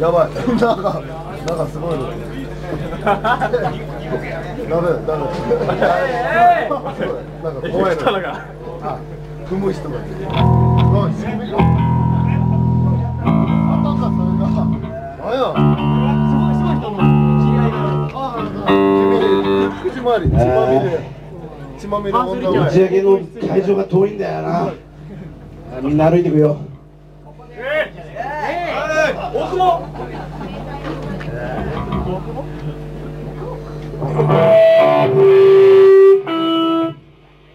やばい。なんかなんかすごい。のダメダメ。なんか怖いの。あ踏む人がいるあしみるあたかそれが。あやすごいすごい人の知り合いが。あ君口周り血まみれ血まみれ女打ち上げの会場が遠いんだよな。みんな歩いてくよ。大久保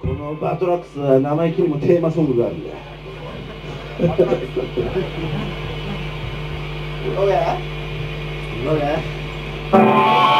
このバトラックスは生意気にもテーマソングがあるんだよどうやどうや「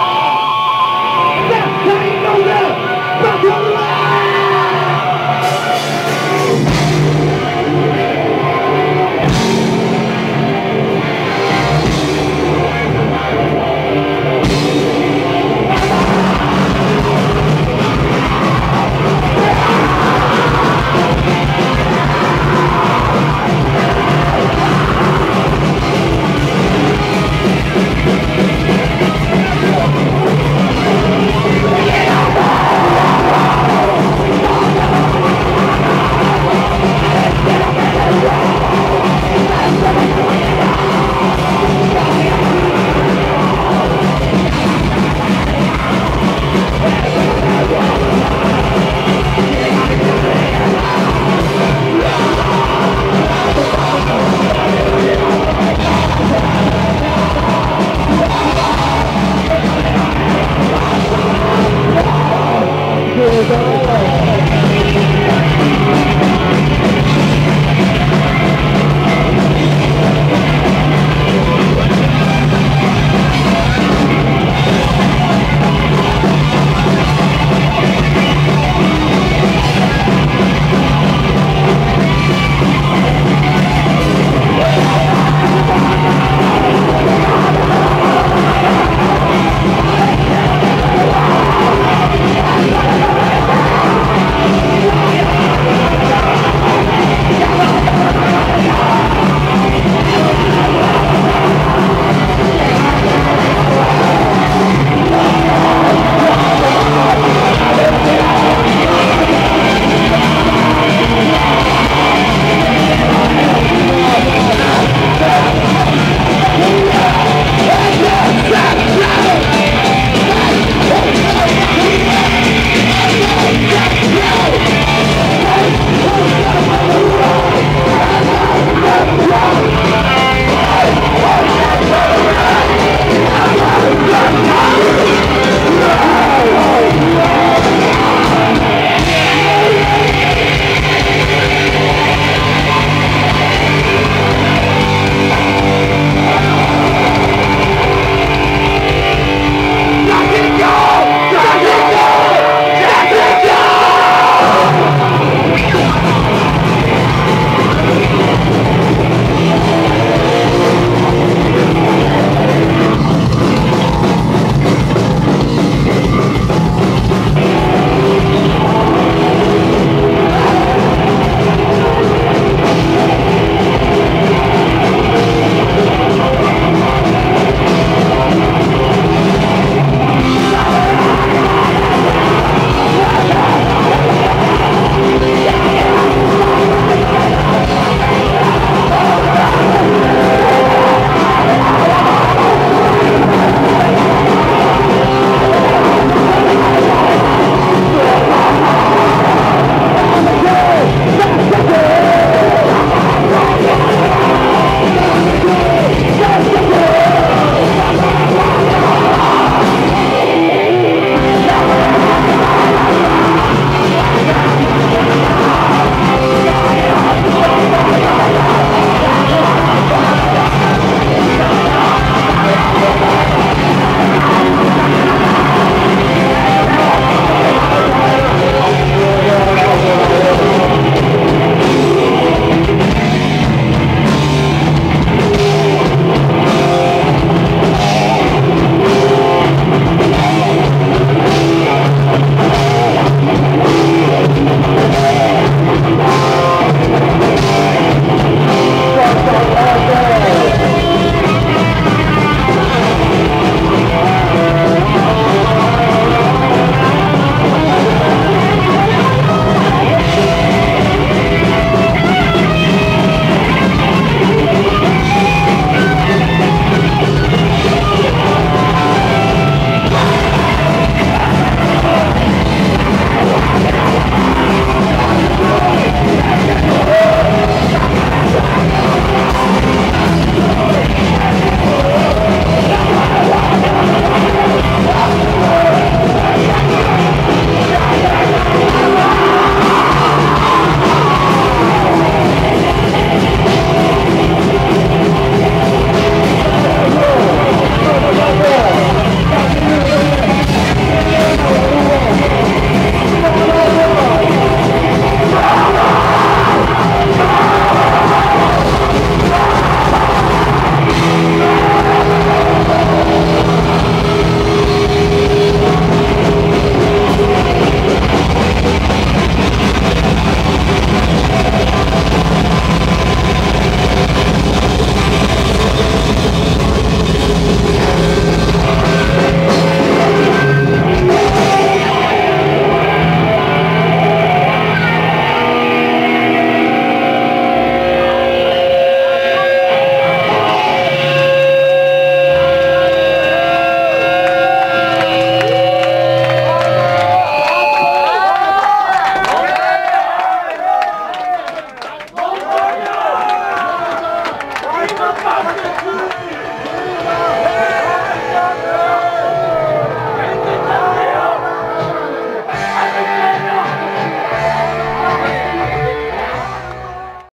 Come on, we're gonna do it!